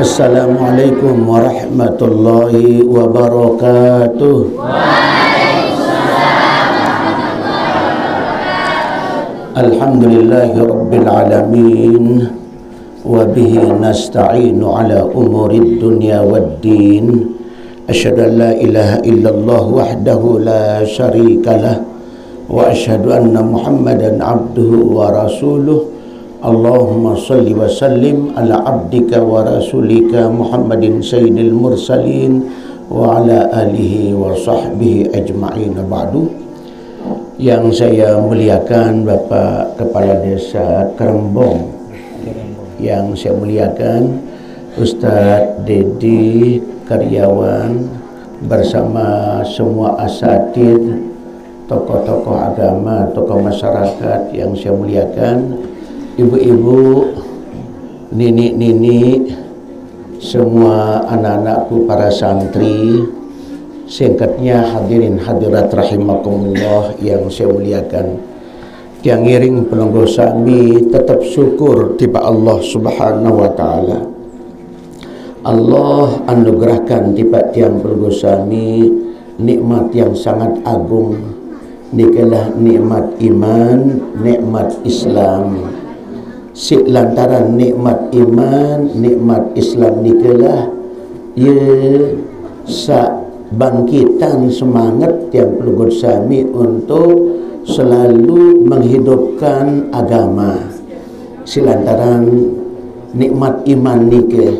السلام عليكم ورحمة الله وبركاته. الحمد لله رب العالمين وبه نستعين على أمور الدنيا والدين. أشهد أن لا إله إلا الله وحده لا شريك له وأشهد أن محمدا عبده ورسوله. Allahumma salli wa sallim ala abdika wa rasulika Muhammadin sayyidil mursalin wa ala alihi wa sahbihi ajma'in. Ba'du. Yang saya muliakan Bapak Kepala Desa Kerembong. Yang saya muliakan Ustaz Dedi karyawan bersama semua asatid tokoh-tokoh agama, tokoh masyarakat yang saya muliakan ibu-ibu, nenek-nenek, semua anak-anakku para santri, singkatnya hadirin hadirat rahimakumullah yang saya muliakan. Yang iring penunggu sami tetap syukur tiba Allah subhanahu wa ta'ala. Allah anugerahkan tiba tiang penunggu sami nikmat yang sangat agung. Nikalah nikmat iman, nikmat Islam si lantaran nikmat iman nikmat Islam nikalah ia sa bangkitan semangat yang perlu sami untuk selalu menghidupkan agama. Si lantaran nikmat iman nikah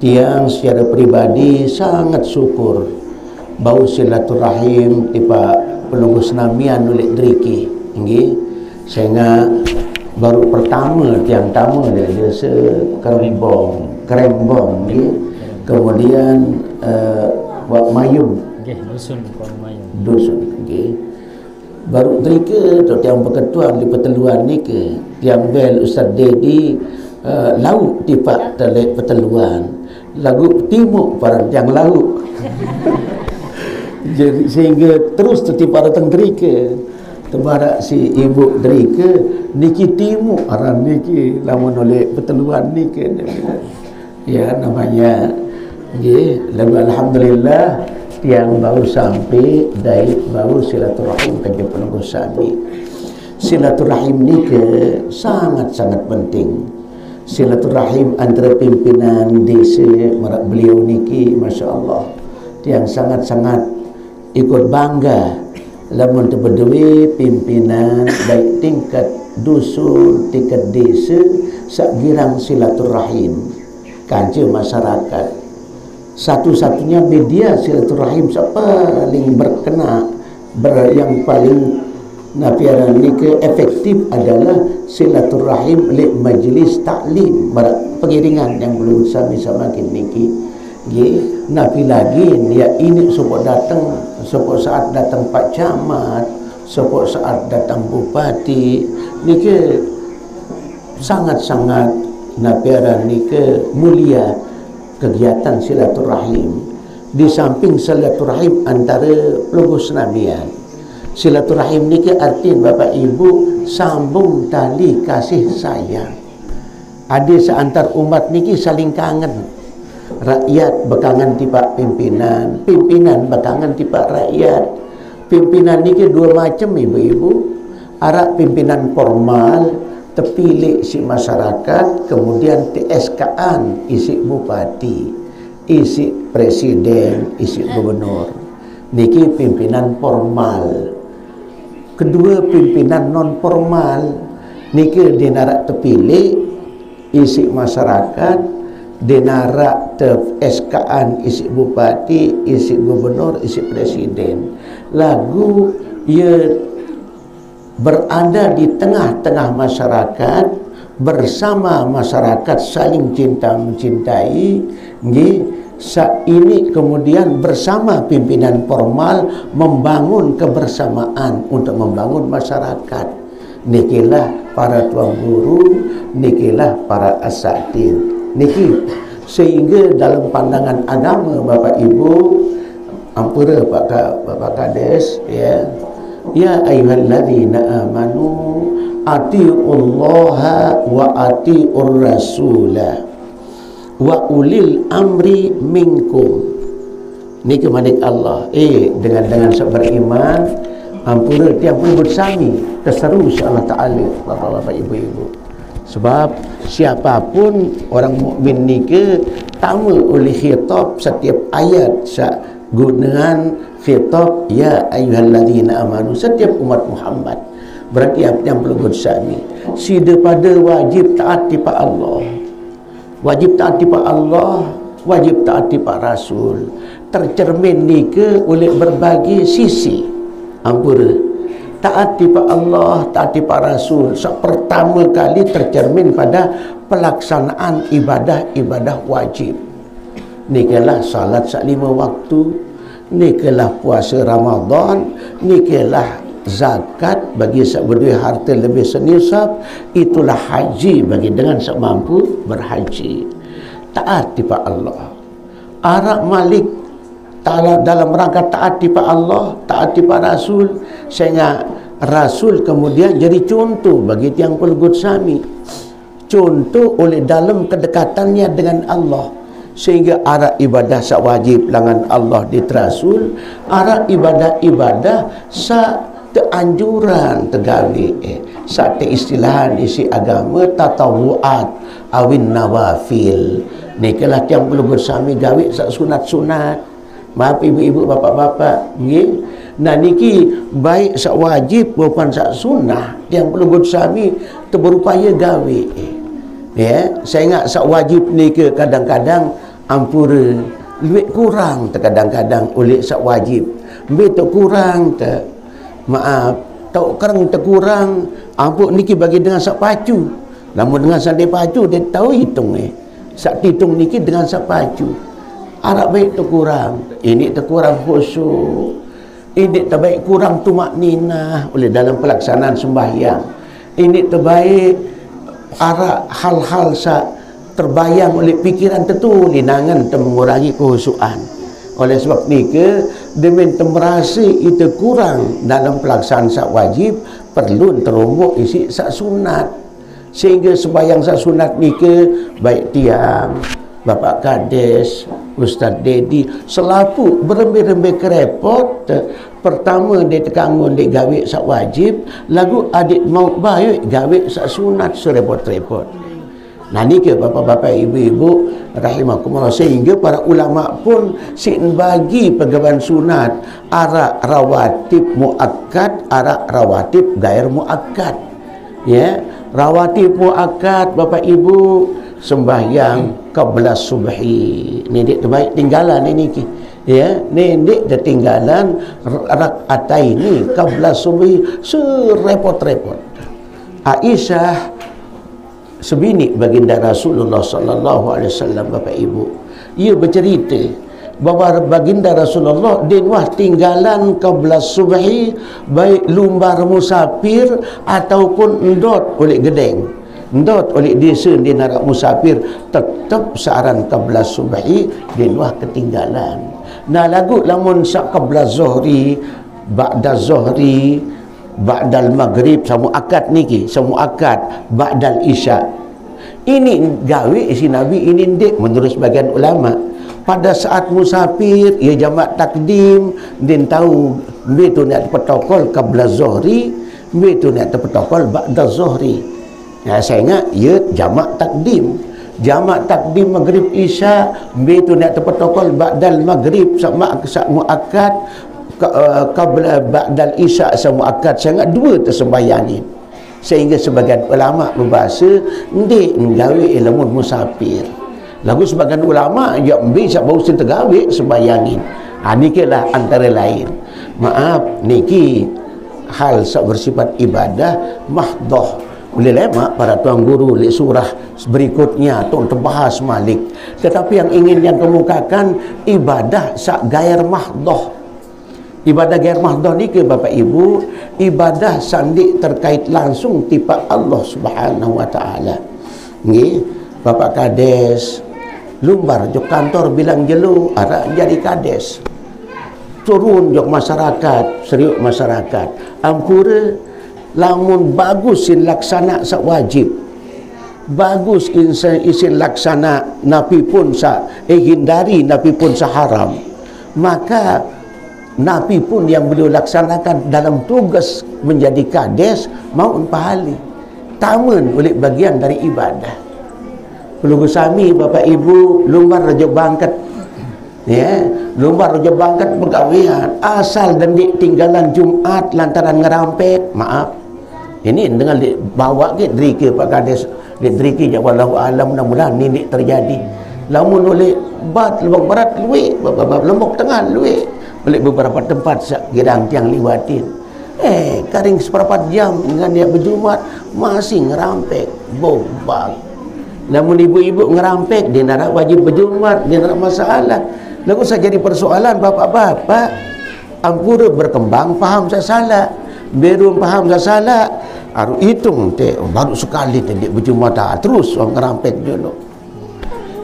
tiang secara pribadi sangat syukur. Bau silaturahim tiba pelunggu senamian oleh driki. Nggih sehingga baru pertama tiang tamu dia dia sekerembong kerembong dia kemudian uh, buat mayum okay, dusun buat mayum dusun okay. baru terika tu tiang berketuan di perteluan ni ke? Tiang bel Ustaz Dedi uh, lauk tipak telik perteluan. Lagu timuk para tiang lauk. Jadi sehingga terus tertipa datang terika Tebarak si ibu derika Niki timu. Aran niki Lama nolak perteluan niki. Ya namanya Ya Lalu Alhamdulillah Yang baru sampai Dari baru silaturahim Kajak penunggu sami. Silaturahim niki Sangat-sangat penting. Silaturahim antara pimpinan desa Merak beliau niki Masya Allah. Yang sangat-sangat Ikut bangga lamun terberdui pimpinan baik tingkat dusun tingkat desa sak girang silaturahim. Kaji masyarakat. Satu-satunya media silaturahim sak paling berkena ber, yang paling nafiaran ni ke efektif adalah silaturahim li majlis taklim. Pengiringan yang belum sama-sama kini Ye, nabi lagi dia ini sebut datang sebut saat datang pak camat sebut saat datang bupati. Ni ke sangat-sangat nabiaran ni ke mulia kegiatan silaturahim. Di samping silaturahim antara pelugus nabian silaturahim ni ke arti bapak ibu sambung tali kasih sayang. Ada seantar umat ni ke saling kangen rakyat bekangan tiba pimpinan. Pimpinan bekangan tiba rakyat. Pimpinan ni dua macam ibu-ibu. Arak pimpinan formal terpilih si masyarakat kemudian TSK-an isi bupati isi presiden isi gubernur. Niki pimpinan formal. Kedua pimpinan non formal niki dinarak terpilih isi masyarakat dinarak te SKan isi bupati, isi gubernur, isi presiden. Lagu ia berada di tengah-tengah masyarakat bersama masyarakat saling cinta mencintai nggih saat ini kemudian bersama pimpinan formal membangun kebersamaan untuk membangun masyarakat. Nikilah para tuan guru nikilah para asatid niki. Sehingga dalam pandangan agama bapa ibu ampura pak bapa kades ya. Ya ayyuhallazina amanu atiullaha wa atiur rasula wa ulil amri minkum. Ni kemanik Allah. Eh dengan dengan beriman ampura tiang pun bersami terseru Allah Ta'ala bapak-bapak ibu-ibu sebab siapapun orang mukmin ni ke tamu oleh khitab setiap ayat gunaan khitab ya ayyuhalladzina amanu setiap umat Muhammad. Berarti apa yang perlu bersami si daripada wajib taat kepada Allah. Wajib taat kepada Allah wajib taat kepada Rasul. Tercermin ni ke oleh berbagai sisi. Ampura taat kepada Allah taat kepada Rasul. So, pertama kali tercermin pada pelaksanaan ibadah-ibadah wajib. Ni kelah salat sak lima waktu ni kelah puasa Ramadan ni kelah zakat bagi sak harta lebih senisab itulah haji bagi dengan sak mampu berhaji. Taat kepada Allah. Arab Malik ta'ala dalam rangka taat kepada Allah taat kepada Rasul. Sehingga Rasul kemudian jadi contoh bagi tiang pelgut sami. Contoh oleh dalam kedekatannya dengan Allah. Sehingga arah ibadah sak wajib langan Allah di Rasul. Arah ibadah-ibadah sak keanjuran tegawi eh, satu istilahan isi agama tatawuat awin nawafil. Ni kelah yang perlu bersami gawe sak sunat-sunat maaf ibu-ibu bapak-bapak nggih nah niki baik sak wajib maupun sak sunnah yang perlu bersami terberupaya gawe ya. Saya ingat sak wajib ni ke kadang-kadang ampura lebih kurang terkadang-kadang oleh sak wajib. Lebih kurang ter maaf tak kerang terkurang apa niki bagi dengan sak pacu. Namun dengan sak pacu dia tahu hitung eh sak hitung niki dengan sak pacu Arab baik terkurang ini terkurang khusyuk. Ini terbaik kurang tumak nina oleh dalam pelaksanaan sembahyang. Ini terbaik arah hal-hal sak terbayang oleh pikiran tentu linangan mengurangi kehusuan oleh sebab ni ke demi merasa itu kurang. Dalam pelaksanaan sak wajib perlu terombok isi sak sunat. Sehingga sebayang sak sunat ni ke baik tiang Bapak Kades, Ustaz Dedi selapu berembe-rembe kerepot pertama dia tekangun dia gawe sak wajib lagu adik mau baik gawe sak sunat serepot-repot Nah ni ke bapa-bapa ibu-ibu rahimakumullah sehingga para ulama pun sin bagi pegawai sunat arak rawatib muakkad arak rawatib gair muakkad. Ya rawatib muakkad bapa ibu sembahyang qabla subhi ni dik terbaik tinggalan ini ki ya ni dik ketinggalan rakaat ini qabla subhi serepot-repot Aisyah sebini baginda Rasulullah sallallahu alaihi wasallam Bapak Ibu. Ia bercerita bahawa baginda Rasulullah dinwah tinggalan qabla subhi baik lumbar musafir ataupun endot oleh gedeng. Endot oleh desa di narak musafir tetap searan qabla subhi dinwah ketinggalan. Nah lagu lamun sak qabla zuhri ba'da zuhri ba'dal maghrib sama akad niki sama akad ba'dal isya. Ini gawe isi nabi ini ndik menurut sebagian ulama. Pada saat musafir ia jamak takdim din tahu be tu nak protokol qabla zuhri be tu nak protokol ba'da zuhri ya saya ingat ia jamak takdim. Jamak takdim maghrib isya be tu nak protokol ba'dal maghrib sama sama akad qabla uh, ba'dal isya sama akad sangat dua tersembahyang ni. Sehingga sebagian ulama berbahasa ndik nggawe ilmu musafir. Lagu sebagian ulama ya ambil sak bau sin tegawe sembahyangin ha nikilah antara lain. Maaf niki hal sak bersifat ibadah mahdoh lema para tuan guru li surah berikutnya tu untuk bahas malik. Tetapi yang ingin yang kemukakan ibadah sak gair mahdoh. Ibadah gair mahdoh ni ke Bapak Ibu? Ibadah sandik terkait langsung Tipa Allah subhanahu wa ta'ala. Ni Bapak Kades Lumbar jok kantor bilang jelu Arak jadi Kades. Turun jok masyarakat Seriuk masyarakat. Ampura Lamun bagus sin laksana sak wajib. Bagus insan isin laksana nabi pun sa eh hindari nabi pun seharam maka nabi pun yang beliau laksanakan dalam tugas menjadi kades maupun pahali. Taman oleh bagian dari ibadah. Perlu sami bapak ibu lumbar raja bangkat ya. Lumbar raja bangkat pegawaian asal dan di tinggalan Jumat lantaran ngerampek maaf. Ini dengan bawa ke? Drike pak kades. Driki je wallahu alam. Mudah-mudahan ni ni terjadi. Lamun oleh bat lembok barat luwe lembok tengah luwe oleh beberapa tempat gedang tiang liwatin. Eh karing seperempat jam dengan dia berjumat masih ngerampek bobak namun ibu-ibu ngerampek dia nak wajib berjumat dia nak masalah lalu saya jadi persoalan bapak-bapak ampura berkembang faham saya salah berum faham saya salah Aru hitung te baru sekali te dia berjumpa tak terus orang ngerampek dulu.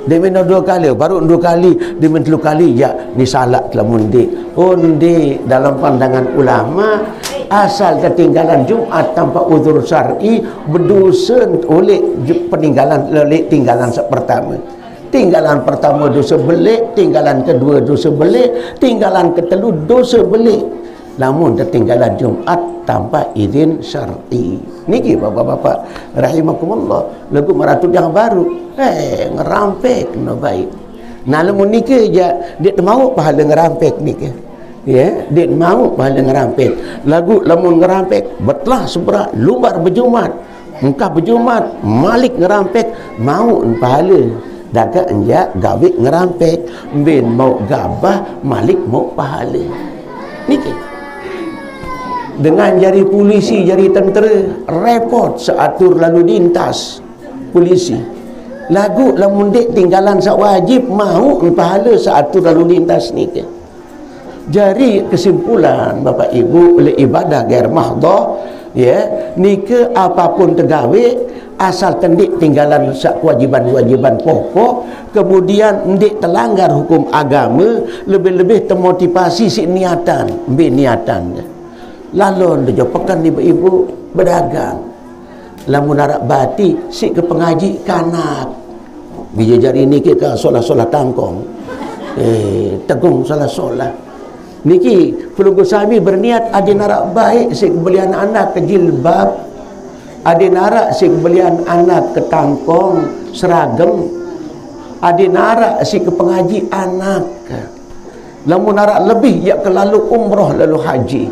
Dia minta dua kali, baru dua kali, dia minta dua kali, ya, ni salah telah mundi. Undi dalam pandangan ulama, asal ketinggalan Jumat tanpa uzur syar'i berdosa oleh peninggalan oleh tinggalan pertama. Tinggalan pertama dosa belik, tinggalan kedua dosa belik, tinggalan ketelu dosa belik namun tertinggalan Jumat tanpa izin syar'i. Niki bapak-bapak rahimakumullah lagu meratut yang baru. Eh ngerampek no baik. Nah lamun niki je dia mau pahala ngerampek niki. Ya, dia mau pahala ngerampek. Lagu lamun ngerampek betlah seberak lumbar berjumat. Engkau berjumat, Malik ngerampek mau pahala. Daga enjak gawe ngerampek. Bin mau gabah, Malik mau pahala. Niki dengan jari polisi, jari tentera repot seatur lalu lintas polisi lagu lamun dek tinggalan sak wajib mau pahala seatur lalu lintas ke jari kesimpulan bapak ibu oleh ibadah gair mahdoh ya ni ke apapun tegawe asal tendik tinggalan sak kewajiban-kewajiban pokok kemudian ndik terlanggar hukum agama lebih-lebih termotivasi si niatan bi niatan lalu dia pekan ibu-ibu berdagang. Lamun narak bati si ke pengaji kanak bija jari ni kita solah-solah tangkong? Eh tegung solah-solah niki perlu sami berniat ada narak baik si kebelian anak ke jilbab ada narak si kebelian anak ke tangkong seragam ada narak si ke pengaji anak lamun narak lebih ya ke lalu umroh lalu haji.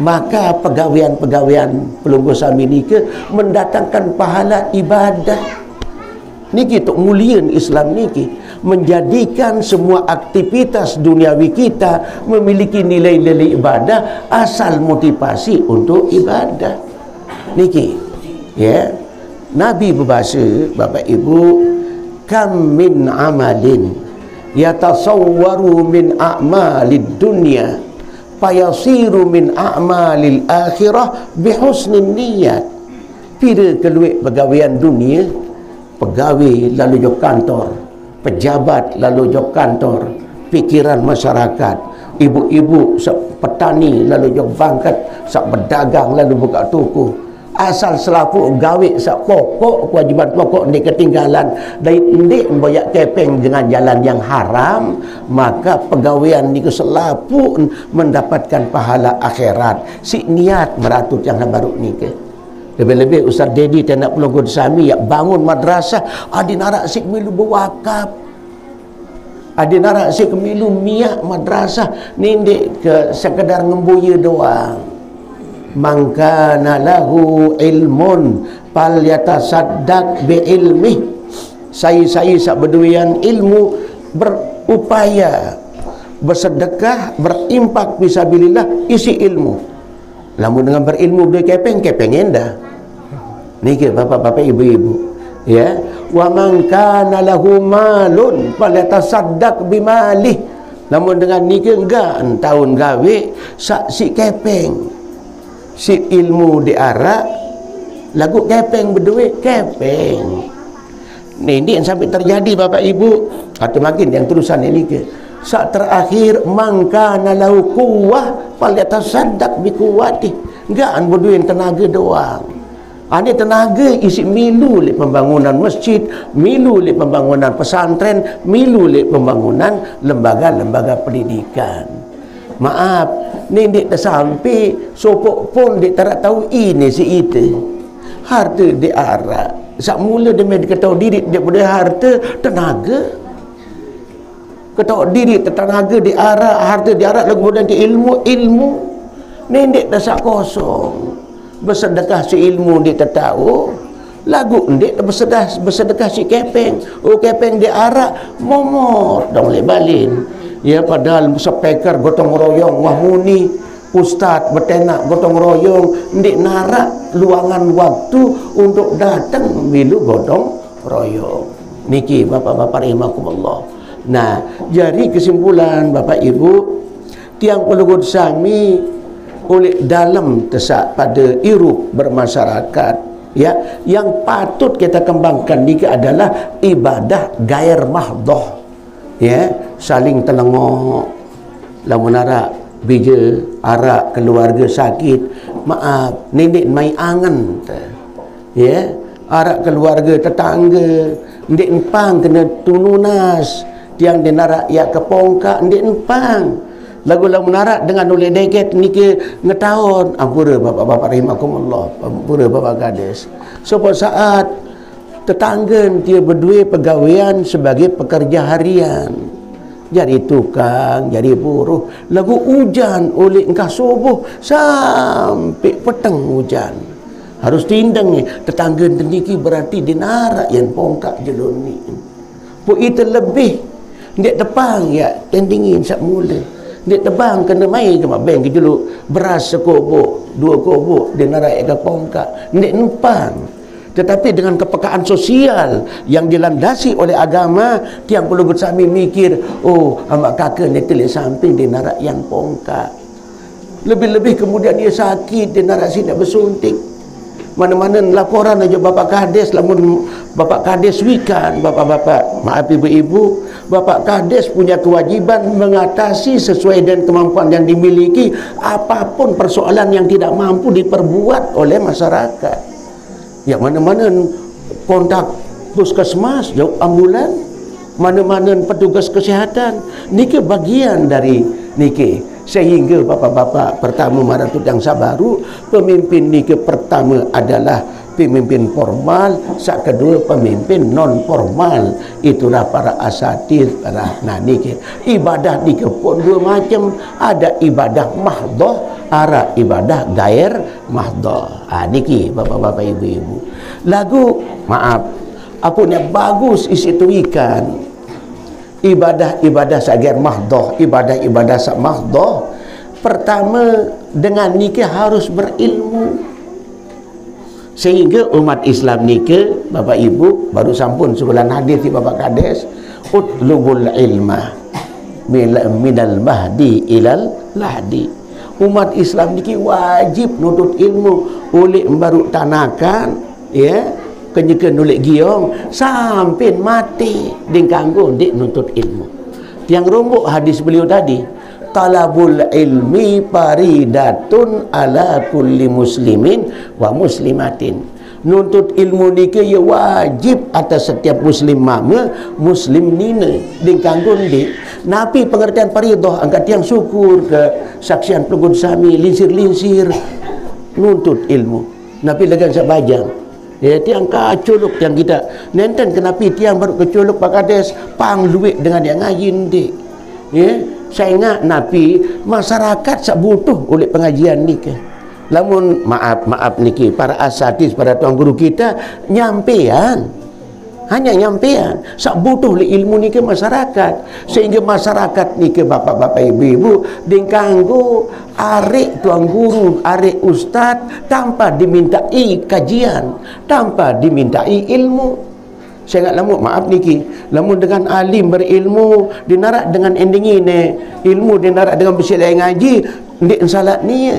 Maka pegawaian-pegawaian pelunggu sami ni ke mendatangkan pahala ibadah ni kita mulian Islam ni ke menjadikan semua aktivitas duniawi kita memiliki nilai-nilai ibadah asal motivasi untuk ibadah. Niki ya. Nabi berbahasa Bapak Ibu kam min amalin yatasawwaru min a'malid dunya fayasiru min a'malil akhirah bihusnin niyat. Pira keluik pegawaian dunia pegawai lalu jok kantor pejabat lalu jok kantor fikiran masyarakat ibu-ibu petani lalu jok bangkat sak berdagang lalu buka toko. Asal selaku gawe sak pokok kewajiban pokok ni ketinggalan. Dari ndik boyak kepeng dengan jalan yang haram maka pegawaian ni ke selapu mendapatkan pahala akhirat. Si niat meratut yang baru ni ke lebih-lebih Ustaz Dedi nak pelunggur sami yang bangun madrasah adi narak sik milu berwakaf. Adi narak sik milu miak madrasah ni ke sekedar ngembuya doang. Mangkana lahu ilmun pal yatasaddaq bi ilmi sai-sai sak berduian ilmu berupaya bersedekah berimpak fisabilillah isi ilmu. Lamun dengan berilmu dia kepeng kepeng endah ni ke bapak-bapak ibu-ibu. Ya. Wa man kana lahu malun fal yatasaddaq bi malih namun dengan ni ke enggak tahun gawe sak si kepeng. Si ilmu di arak lagu kepeng berduit kepeng. Ni ini yang sampai terjadi bapak ibu. Atau makin yang terusan ini ke saat terakhir mangka nalau kuwah pal yatasaddaq bi enggak an berduit tenaga doang Ada tenaga isi milu oleh pembangunan masjid, milu oleh pembangunan pesantren, milu oleh pembangunan lembaga-lembaga pendidikan. Maaf, ni dia tersampai, sopok pun dia tak tahu ini si itu. Harta dia arak. Sak mula dia main ketahui diri dia boleh harta, tenaga. Ketahui diri tenaga di arak, harta di lagu kemudian dia ilmu, ilmu. Ni dia tak kosong bersedekah si ilmu dia tak tahu lagu ndik bersedekah bersedekah si kepeng. Oh kepeng dia arak momor dah boleh balin. Ya padahal speaker gotong royong mahmuni ustaz bertenak gotong royong. Ndik narak luangan waktu untuk datang milu gotong royong. Niki bapak-bapak rahimakumullah. Nah jadi kesimpulan bapak ibu tiang pelugud sami oleh dalam tesak pada irup bermasyarakat ya yang patut kita kembangkan ni adalah ibadah gair mahdoh ya saling telengok lamun arak bija arak keluarga sakit maaf nenek mai angan ya arak keluarga tetangga ndek empang kena tununas tiang denarak ya kepongkak ndek empang lagu-lagu menarak dengan oleh deket ni ke ngetahun ampura bapak-bapak rahimakumullah ampura bapak gadis. So saat tetangga dia berdua pegawaian sebagai pekerja harian. Jadi tukang, jadi buruh. Lagu hujan oleh engkau subuh sampai petang hujan. Harus tindang ni. Tetangga tendiki berarti dinarak yang pongkak jelun ni pun itu lebih. Dia depan ya tendingin sak mula dia tebang kena mai ke mak bank ke julu beras sekobok dua kobok dia narai ke pongkak dia numpang. Tetapi dengan kepekaan sosial yang dilandasi oleh agama tiang perlu bersami mikir oh amak kakak ni telik samping dia narak yang pongkak lebih-lebih kemudian dia sakit dia narak sini bersuntik. Mana-mana laporan aja Bapak Kades lamun Bapak Kades wikan Bapak-bapak maaf ibu-ibu Bapak Kades punya kewajiban mengatasi sesuai dengan kemampuan yang dimiliki apapun persoalan yang tidak mampu diperbuat oleh masyarakat. Yang mana-mana kontak puskesmas jauh ambulan mana-mana petugas kesihatan. Niki bagian dari niki. Sehingga bapa-bapa pertama maratut yang sabaru pemimpin ni ke pertama adalah pemimpin formal sak kedua pemimpin non formal itulah para asatir para nah ni ke ibadah ni ke pun dua macam. Ada ibadah mahdoh ada ibadah gair mahdoh ah niki bapa-bapa ibu-ibu. Lagu maaf yang bagus isi tu ikan. Ibadah-ibadah sagir mahdoh ibadah-ibadah sak mahdoh pertama dengan nikah harus berilmu sehingga umat Islam nikah Bapak Ibu baru sampun sebulan hadis di Bapak Kades utlubul ilma minal mahdi ilal lahdi. Umat Islam nikah wajib nutut ilmu oleh baru tanakan ya kenyekan nulik giong sampai mati. Di kanggo di nuntut ilmu. Yang rumbuk hadis beliau tadi talabul ilmi paridatun ala kulli muslimin wa muslimatin. Nuntut ilmu ni ke ya wajib atas setiap muslim mama muslim nina. Di kanggo di napi pengertian paridah angkat yang syukur ke saksian pelugud sami linsir-linsir. Nuntut ilmu. Napi legan sak bajang. Ya, tiang kaculuk tiang kita. Nenten kenapa tiang baru keculuk Pak Kades pang luik dengan yang ngaji dik. Ya, saya ingat Nabi masyarakat sak butuh oleh pengajian ni ke. Lamun maaf maaf niki para asatis para tuan guru kita nyampean. Hanya nyampean. Sak butuh le ilmu ni ke masyarakat? Sehingga masyarakat ni ke bapa-bapa ibu-ibu dingkanggu arek tuan guru arek ustaz tanpa dimintai kajian tanpa dimintai ilmu saya ingat lamun maaf niki lamun dengan alim berilmu dinarak dengan ending ini ilmu dinarak dengan bersilat ngaji ndik salat ni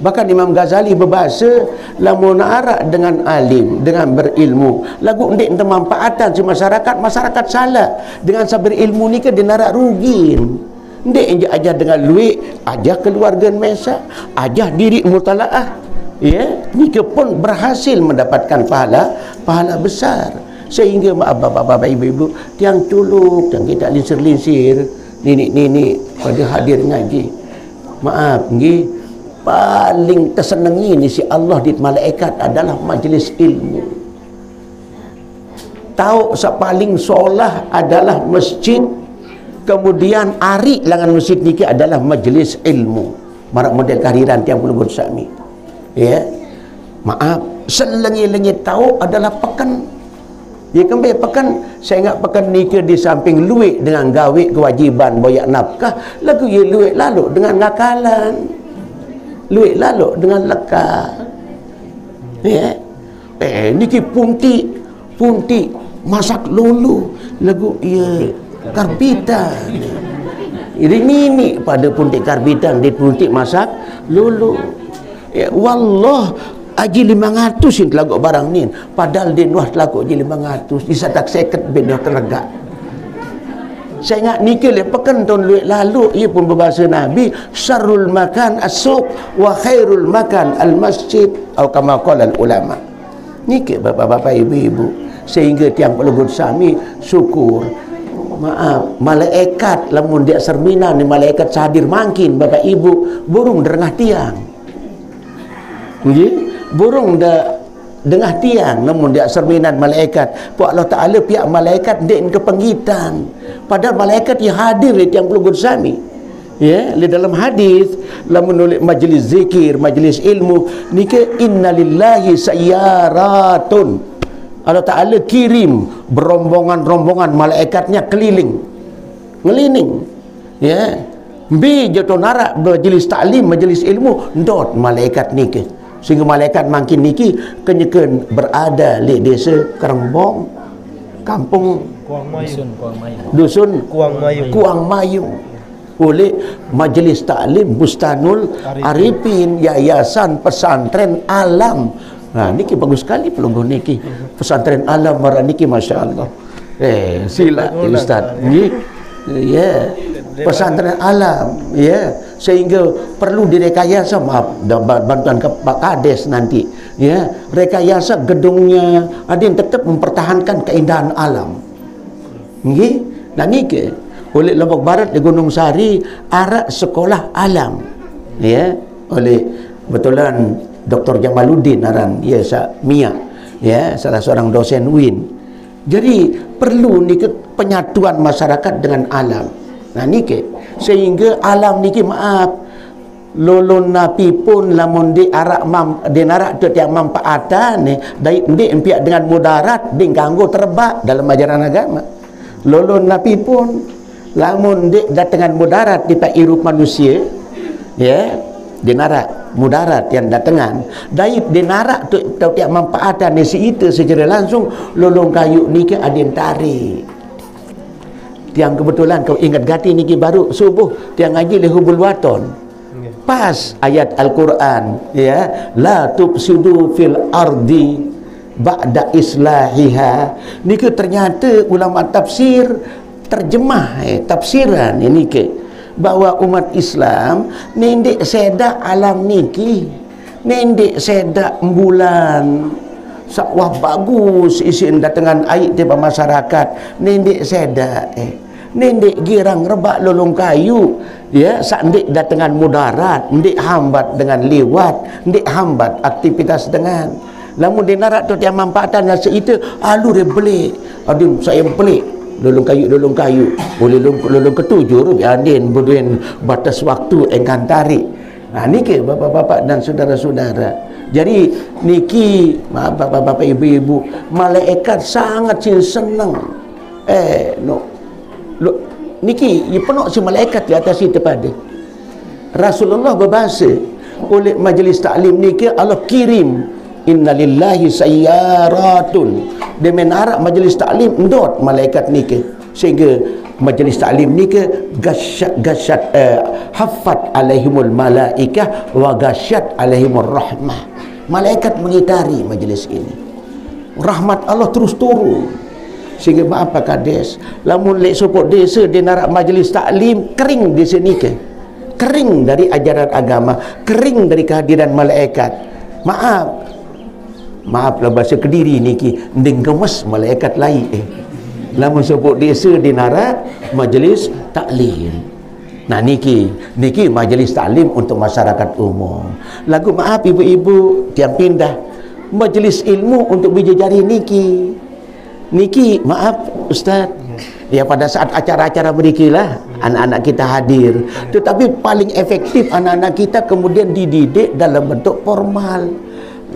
Bahkan Imam Ghazali berbahasa lamun arak dengan alim, dengan berilmu. Lagu ndik ente manfaatan si masyarakat, masyarakat salah. Dengan sabar ilmu ni ke dia narak rugi. Ndik inje ajar dengan luik, ajar keluarga mesa, ajar diri mutalaah. ya nikah pun berhasil mendapatkan pahala pahala besar sehingga maaf bapak-bapak ibu-ibu tiang culuk tiang kita linsir-linsir nenek-nenek pada hadir ngaji. Maaf nggih paling tersenangi ni si Allah di malaikat adalah majlis ilmu. Tahu paling solah adalah masjid. Kemudian ari langan masjid ni adalah majlis ilmu. Marak model kehadiran tiang puluh sami ya. Maaf selengi-lengi tahu adalah pekan dia kembali pekan saya ingat pekan nikah di samping luik dengan gawe kewajiban boyak nafkah. Lagu ye luik lalu dengan ngakalan luik lalu dengan lekah ya? Eh niki punti. Punti masak lulu. Lagu ya karbitan. Ini nini pada punti karbitan. Di punti masak lulu. Ya wallah aji lima ratus yang telaguk barang ni. Padahal dia nuah telaguk aji lima ratus. Di satak seket bin nuah telegak saya ingat nikah lepakan tahun luik lalu ia pun berbahasa Nabi syarul makan asuk wa khairul makan al masjid atau kama qala al ulama nikah bapak-bapak ibu-ibu. Sehingga tiang pelugut sami syukur maaf malaikat lamun dia sermina ni malaikat sadir mangkin bapak ibu burung derengah tiang. Nggih burung dah dengah tiang namun dia cerminan malaikat. Pu Allah Taala pihak malaikat dek ke penghitan padahal malaikat yang hadir di tiang puluh sami. Ya di dalam hadis lamun nulis majlis zikir majlis ilmu ni ke innalillahi sayyaratun. Allah Taala kirim berombongan-rombongan malaikatnya keliling. Ngelining. Ya. Bi jatuh narak majlis taklim majlis ilmu dot malaikat ni ke sehingga malaikat makin niki kenyekan berada di desa Kerembong kampung Kuang Mayu. Dusun Kuang Mayu. Kuang Mayu oleh Majlis Taklim Bustanul Arifin Yayasan Pesantren Alam Nah, niki bagus sekali pelunggu niki. Pesantren Alam marah niki Masya Allah. Eh, sila Ustaz. Ni, ya. Pesantren Alam, ya. Sehingga perlu direkayasa, maaf, bantuan ke Pak Kades nanti. Ya, rekayasa gedungnya, ada yang tetap mempertahankan keindahan alam. Nggih? Nah niki oleh Lombok Barat di Gunung Sari arak sekolah alam. Ya, oleh betulan Dr. Jamaluddin aran ya sa Mia ya salah seorang dosen UIN. Jadi perlu ni penyatuan masyarakat dengan alam. Nah niki sehingga alam niki maaf lolon napi pun lamun di arak mam di narak tu tiang manfaatan ni dai ndi empiak dengan mudarat ding kanggo terbak dalam ajaran agama. Lolon napi pun lamun di datangan mudarat di pak irup manusia ya di narak mudarat yang datangan dari di narak tu tiap manfaatan ni si itu secara langsung lolong kayu ni ke yang tarik tiang kebetulan kau ingat gati ni baru subuh tiang ngaji lehubul waton. Pas ayat Al-Quran ya la tubsidu fil ardi ba'da islahiha. Ni ke ternyata ulama tafsir terjemah eh, tafsiran ini ke. Bahawa umat Islam nendik sedak alam niki nendik sedak bulan sakwah bagus. Isi datangan air tiba masyarakat nendik sedak eh. Nendik girang rebak lolong kayu. Ya sandik datangan mudarat. Ndik hambat dengan liwat ndik hambat aktivitas dengan. Lamun dinarat tu tiang manfaatan nasi itu alur dia beli aduh saya beli lulung kayu lulung kayu. Boleh lulung, lulung ketujuh rubi adin. Buduin batas waktu engkan tarik. Nah niki bapak-bapak dan saudara-saudara jadi niki bapak-bapak ibu-ibu malaikat sangat senang. Eh no. Lo niki ia penuh si malaikat di atas itu pada. Rasulullah berbahasa oleh majlis taklim niki Allah kirim innalillahi sayyaratun. Dia menarak majlis taklim ndot malaikat ni ke sehingga majlis taklim ni ke gasyat gasyat eh, hafat alaihimul malaikah wa gasyat alaihimur rahmah malaikat mengitari majlis ini. Rahmat Allah terus turun. Sehingga Pak Kades lamun lek support desa dia narak majlis taklim kering di sini ke? Kering dari ajaran agama kering dari kehadiran malaikat. Maaf. Maaf lah bahasa kediri ni ki nding gemes malaikat lain eh. Lama sebut desa di narat majlis taklim Nah niki, niki majlis taklim untuk masyarakat umum. Lagu maaf ibu-ibu tiang pindah majlis ilmu untuk bijajari niki. Niki maaf ustaz. Ya pada saat acara-acara berikilah anak-anak kita hadir. Tetapi paling efektif anak-anak kita kemudian dididik dalam bentuk formal.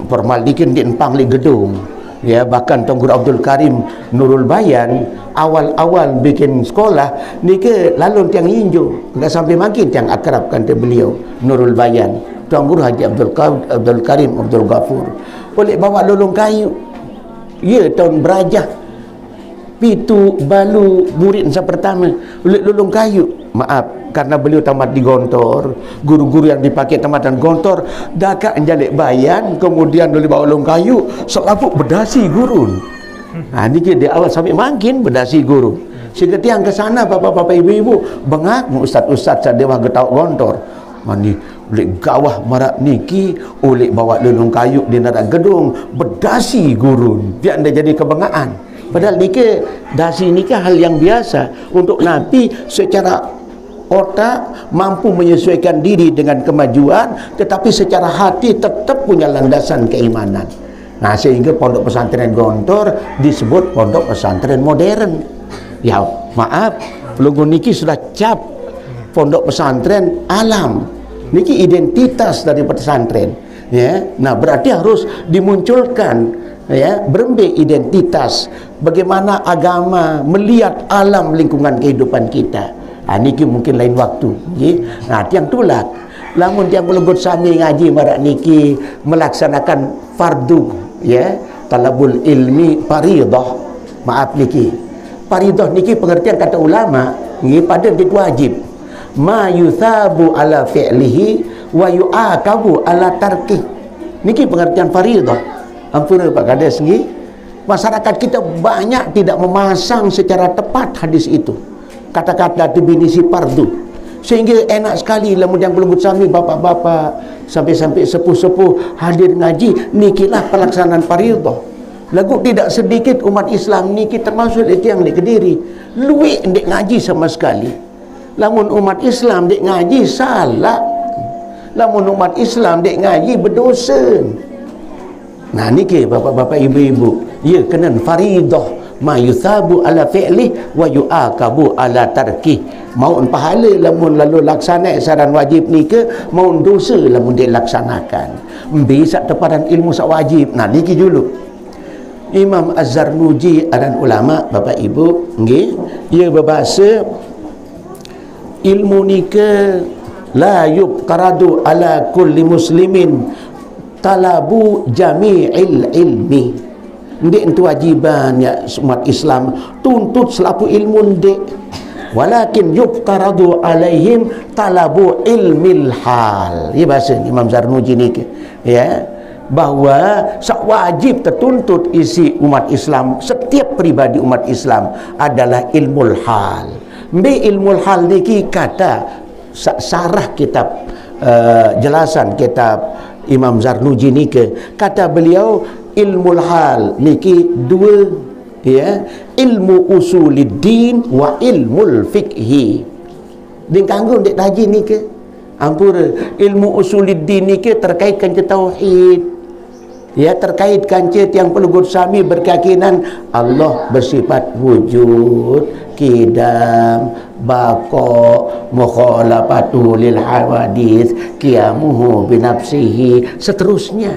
Formal dikin di empang li gedung ya bahkan Tuan Guru Abdul Karim Nurul Bayan awal-awal bikin sekolah ni ke lalu tiang injo enggak sampai makin tiang akrab kan beliau Nurul Bayan. Tuan Guru Haji Abdul, Abdul Karim Abdul Ghafur. Boleh bawa lulung kayu? Ya tahun berajah. Pitu balu murid masa pertama. Boleh lulung kayu? Maaf karena beliau tamat di Gontor. Guru-guru yang dipakai tamatan Gontor dakat menjalik bayan kemudian boleh bawa long kayu selapuk berdasi gurun ha, ini dia awal sampai makin berdasi guru. Sehingga tiang ke sana bapak-bapak ibu-ibu bengak ustaz-ustaz sadewah getau Gontor. Mani oleh gawah marak niki oleh bawa lelong kayu di narak gedung berdasi gurun dia anda jadi kebengaan padahal niki dasi niki hal yang biasa. Untuk Nabi secara otak mampu menyesuaikan diri dengan kemajuan tetapi secara hati tetap punya landasan keimanan. Nah sehingga pondok pesantren gontor disebut pondok pesantren modern. Ya maaf logo niki sudah cap pondok pesantren alam. Niki identitas dari pesantren ya. Nah berarti harus dimunculkan ya berembe identitas bagaimana agama melihat alam lingkungan kehidupan kita ha, niki mungkin lain waktu okay? ha, tiang tulak lamun tiang melegut sami ngaji marak niki melaksanakan fardu ya talabul ilmi faridah. Maaf niki. Faridah niki pengertian kata ulama ni pada dia wajib. Ma yuthabu ala fi'lihi wa yu'akabu ala tarkih. Niki pengertian faridah. Ampun Pak Kades ni masyarakat kita banyak tidak memasang secara tepat hadis itu kata-kata definisi pardu sehingga enak sekali lah yang belum sami bapak-bapak sampai-sampai sepuh-sepuh hadir ngaji nikilah pelaksanaan faridah. Lagu tidak sedikit umat Islam niki termasuk itu yang di Kediri. Luik ndek ngaji sama sekali. Lamun umat Islam dek ngaji salah. Lamun umat Islam dek ngaji berdosa. Nah niki bapak-bapak ibu-ibu? Ya kena faridah ma yuthabu ala fi'li wa yu'akabu ala tarki maun pahala lamun lalu laksana saran wajib ni ke maun dosa lamun dia laksanakan. Bisa tepadan ilmu sak wajib. Nah niki dulu. Imam Az-Zarnuji dan ulama bapak ibu nggih ia berbahasa ilmu ni ke la yuqaradu ala kulli muslimin talabu jami'il ilmi Ndik itu wajiban ya umat Islam tuntut selapu ilmu ndik. Walakin yufkaradu alaihim talabu ilmil hal. Ya bahasa Imam Zarnuji ni ya bahawa wajib tertuntut isi umat Islam setiap pribadi umat Islam adalah ilmu hal. Mbi ilmu hal ni kata sarah kitab uh, jelasan kitab Imam Zarnuji ni kata beliau ilmu hal. Niki dua ya. Ilmu usuluddin wa ilmu fikhi din kanggo dek taji ni ke? Ampura ilmu usuluddin ni ke terkait kan tauhid? Ya terkait kan yang perlu sami berkeyakinan Allah bersifat wujud kidam bako mukhalafatu lil hawadis qiyamuhu binafsihi seterusnya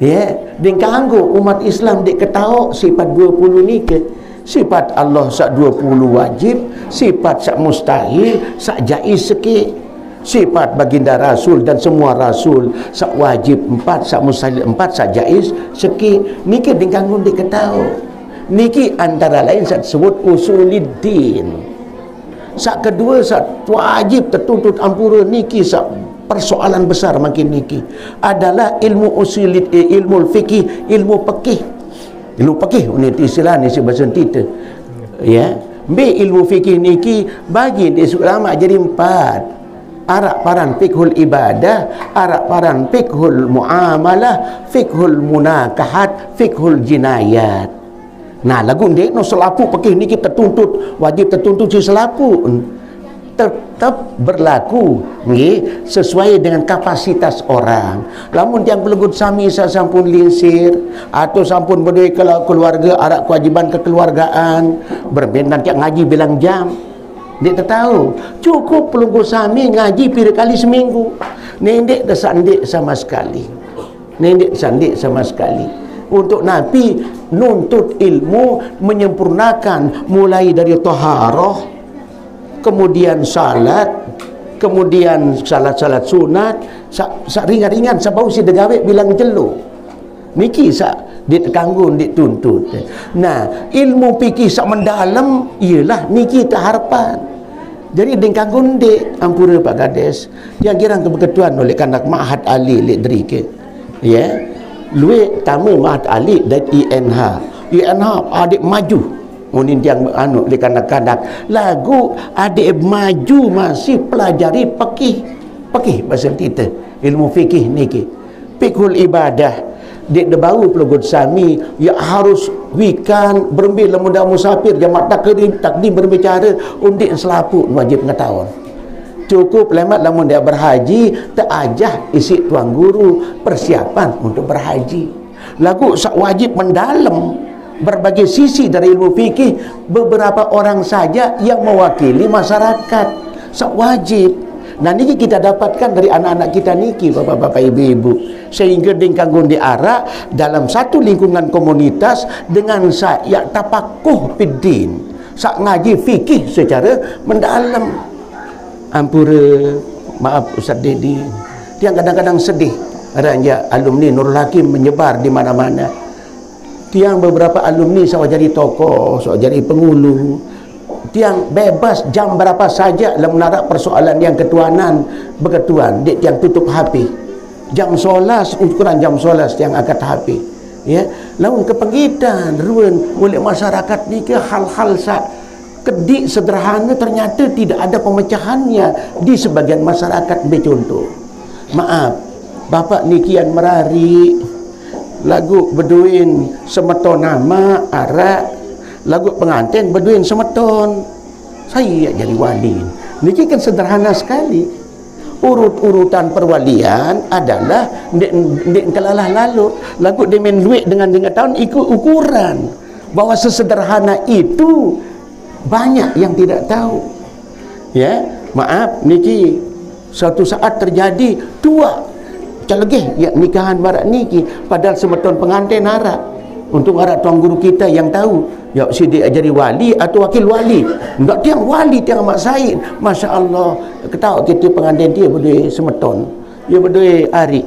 ya dan kanggo umat Islam. Dek ketahu sifat 20 ni ke? Sifat Allah sak 20 wajib sifat sak mustahil sak jaiz sikit. Sifat baginda rasul dan semua rasul sak wajib empat sak mustahil empat sak jaiz sikit. Niki den kanggo dek ketahu niki antara lain sak sebut usuluddin. Sak kedua sak wajib tertuntut ampura. Niki sak persoalan besar makin niki adalah ilmu usul eh, ilmu fikih ilmu fikih ilmu fikih ini istilah ni bahasa kita ya. Be ilmu fikih niki bagi di ulama jadi empat. Arak paran fikhul ibadah arak paran fikhul muamalah fikhul munakahat fikhul jinayat. Nah lagu ni no selapu pakai ni kita tuntut wajib tertuntut si selapu tetap berlaku nggih sesuai dengan kapasitas orang. Lamun yang pelegut sami sa sampun linsir atau sampun berdua kalau keluarga arak kewajiban kekeluargaan berbendan tiap ngaji bilang jam. Tak tahu cukup pelunggu sami ngaji pira kali seminggu. Nendek dah sandik sama sekali. Nendek sandik sama sekali. Untuk Nabi nuntut ilmu menyempurnakan mulai dari taharah kemudian salat kemudian salat-salat sunat sak ringan-ringan sebab si degawe bilang jelu. Niki sak ditekanggun dituntut nah ilmu fikih sak mendalam ialah niki tak harapan jadi dengan gundik ampura Pak Gades yang kira kebetulan oleh kanak Mahat Ali Lidri ke. Ya luwe tamu Mahat Ali dan INH INH adik maju Munin yang anu di kanak-kanak. Lagu adik maju masih pelajari pekih. Pekih bahasa kita. Ilmu fikih niki fikul ibadah. Di debaru pelugut sami. Ya harus wikan berembil muda musafir. Jamak takdim takdim berbicara. Undik selapu wajib pengetahuan cukup lemat lamun dia berhaji tak ajah isi tuan guru persiapan untuk berhaji. Lagu sak wajib mendalam berbagai sisi dari ilmu fikih beberapa orang saja yang mewakili masyarakat. Wajib. Dan ini kita dapatkan dari anak-anak kita niki bapak-bapak ibu-ibu. Sehingga dingkanggun di arah dalam satu lingkungan komunitas dengan saya tapakuh piddin sak ngaji fikih secara mendalam. Ampura. Maaf Ustaz Dedi dia kadang-kadang sedih. Ranja alumni Nurul Hakim menyebar di mana-mana tiang beberapa alumni saya jadi tokoh saya jadi pengulu. Tiang bebas jam berapa saja dalam menarak persoalan yang ketuanan berketuan. Dia tiang tutup HP jam solas ukuran jam solas yang akan HP ya lalu kepenggitan ruan oleh masyarakat ni ke hal-hal sa kedik sederhana ternyata tidak ada pemecahannya di sebagian masyarakat. Bercontoh maaf bapak ni kian merari lagu beduin semeton nama arak. Lagu pengantin beduin semeton. Saya jadi wali ini kan sederhana sekali. Urut-urutan perwalian adalah di kelalah lalu. Lagu dia main duit dengan dengan tahun ikut ukuran. Bahwa sesederhana itu banyak yang tidak tahu. Ya maaf niki suatu saat terjadi dua macam lagi ya nikahan barat niki padahal semeton pengantin harap untuk harap tuan guru kita yang tahu ya si dia jadi wali atau wakil wali. Enggak tiang wali tiang mak Said. Masya Allah ketahu kita pengantin dia berdua semeton. Dia berdua hari.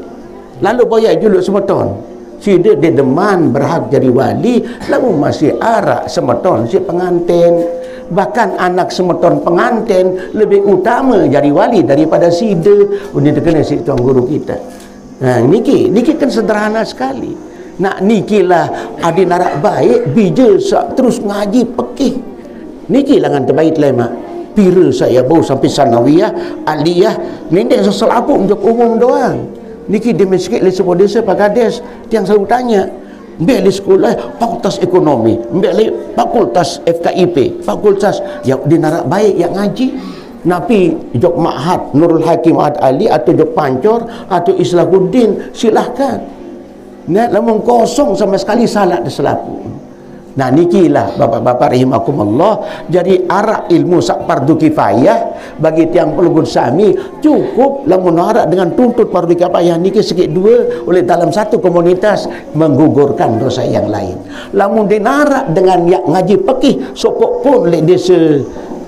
Lalu boya juluk semeton. Si dia dia deman berhak jadi wali. Lalu masih arak semeton si pengantin. Bahkan anak semeton pengantin lebih utama jadi wali daripada si dia. Ini terkena si tuan guru kita Ha, niki, niki kan sederhana sekali. Nak niki lah adi narak baik, bija terus ngaji pekih. Niki lah terbaik lemak. Pira saya bau sampai sanawiyah, aliyah, nendek seselapu untuk umum doang. Niki dia sikit le sebuah desa Pak tiang selalu tanya. Mbak di sekolah fakultas ekonomi, mbak di fakultas FKIP, fakultas yang dinarak baik yang ngaji. Nabi Jok Mahat Nurul Hakim Mahat Ali atau Jok Pancor atau Islahuddin silahkan. Nah, namun kosong sama sekali salat dan selapu. Nah nikilah bapak-bapak rahimakumullah. Jadi arah ilmu sak fardu kifayah bagi tiang pelugud sami cukup lamun arah dengan tuntut fardu kifayah. Niki sikit dua oleh dalam satu komunitas menggugurkan dosa yang lain. Lamun dinarak dengan yang ngaji pekih sokok pun oleh desa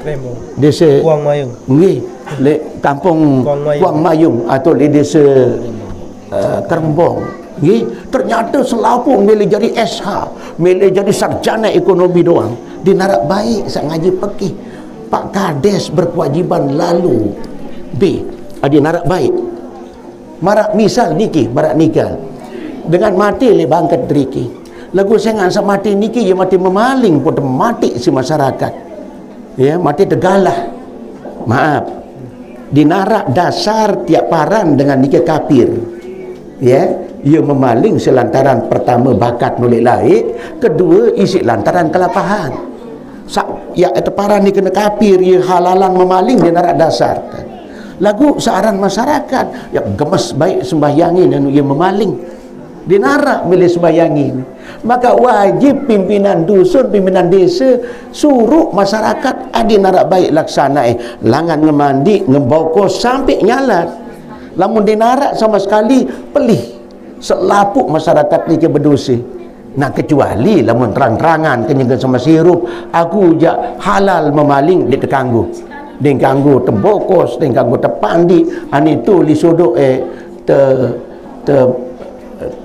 Rembong. Desa Kuang Mayung. Nggih, le kampung Kuang Mayung, Kuang Mayung atau di desa uh, Kerembong. Nggih, ternyata selapu milih jadi SH, milih jadi sarjana ekonomi doang. Dinarak baik sak ngaji pekih. Pak Kades berkewajiban lalu. B. Adi narak baik. Marak misal niki, marak nikah. Dengan mati le bangkat driki. Lagu saya ngansa mati niki, ya mati memaling pun mati si masyarakat ya mati tegalah. Maaf. Dinarak dasar tiap paran dengan nikah kafir. Ya ia memaling selantaran pertama bakat nulik laik kedua isi lantaran kelapahan. Sak, ya itu paran ni kena kafir ia halalan memaling dinarak dasar. Lagu searan masyarakat. Yang gemes baik sembahyangin dan ia memaling dinarak milih sembahyangin maka wajib pimpinan dusun pimpinan desa suruh masyarakat adi narak baik laksana eh. Langan ngemandi ngemboko sampai nyalat lamun dinarak sama sekali pelih. Selapuk masyarakat ni ke berdosa. Nak kecuali lamun terang-terangan kenyaga sama sirup aku jak halal memaling di tekanggu di kanggu tebokos di kanggu tepandi ani tu li suduk eh te te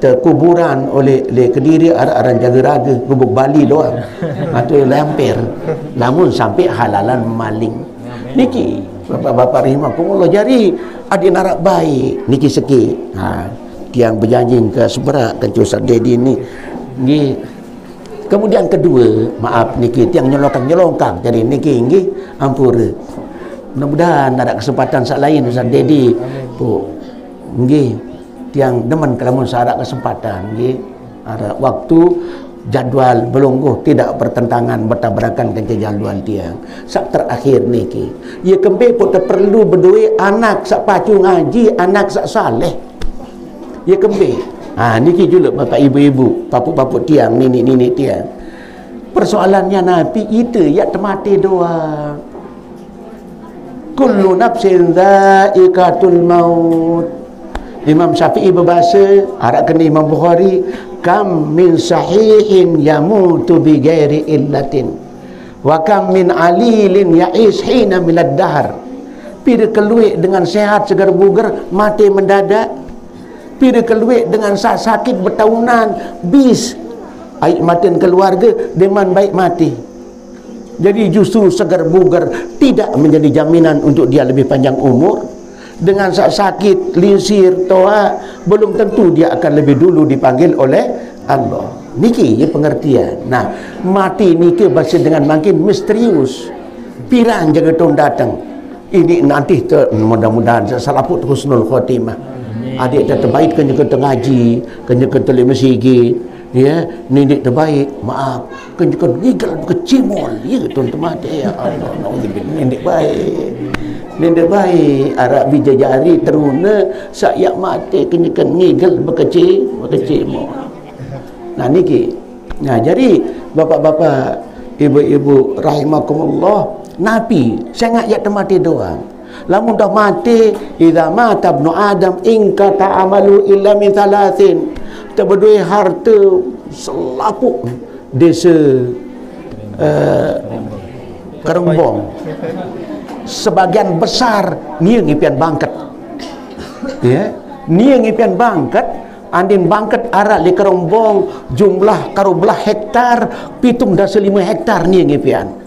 terkuburan oleh le kediri aran jaga raga gubuk Bali doang atau lampir. Namun sampai halalan maling. Niki bapak-bapak rahimakumullah jari ada narak baik. Niki sikit. Ha tiang berjanji ke seberat kan Ustaz Dedi ni. Ngi. Kemudian kedua maaf niki tiang nyelongkang-nyelongkang. Jadi niki ngi ampura. Mudah-mudahan ada kesempatan saat lain Ustaz Dedi bu nggih tiang demen kalau syarat kesempatan ye. Ada waktu jadual belungguh tidak bertentangan bertabrakan dengan jadual tiang. Sak terakhir niki ye kembe pun perlu berdua anak sak pacu ngaji anak sak saleh. Ye kembe. Ha niki juga bapak ibu-ibu papu-papu tiang nini-nini tiang. Persoalannya nabi itu ya temati doa. Kullu nafsin dha'iqatul maut Imam Syafi'i berbahasa harap kena Imam Bukhari kam min sahihin yamutu bi ghairi illatin wa kam min alilin ya'is hina milad dahar. Pira keluik dengan sehat segar bugar mati mendadak. Pira keluik dengan sakit bertahunan bis air matin keluarga deman baik mati. Jadi justru segar bugar tidak menjadi jaminan untuk dia lebih panjang umur dengan sakit linsir toa belum tentu dia akan lebih dulu dipanggil oleh Allah. Niki ya pengertian. Nah mati niki bahasa dengan makin misterius. Pirang jaga tong datang. Ini nanti ter, mudah-mudahan salah put husnul khotimah. Adik dah terbaik kena kena ngaji kena kena telik masjid ya nenek terbaik. Maaf. Kena kena ngigal kecimol ya tuan-tuan ya Allah nenek baik Nenda baik. Arab bijajari teruna. Sayak mati. Kenyakan ngigel berkecil. Berkecil mo Nah niki Nah jadi Bapak-bapak Ibu-ibu Rahimakumullah. Nabi Sangat yak mati doang. Lamun dah mati Iza mata ibnu Adam Inka ta'amalu illa min thalathin. Kita berdua harta Selapuk Desa uh, Kerembong sebagian besar ni ngipian bangket. Ya? Ni ngipian bangket andin bangket arak li kerombong jumlah karubelah hektar pitung dah selima hektar ni ngipian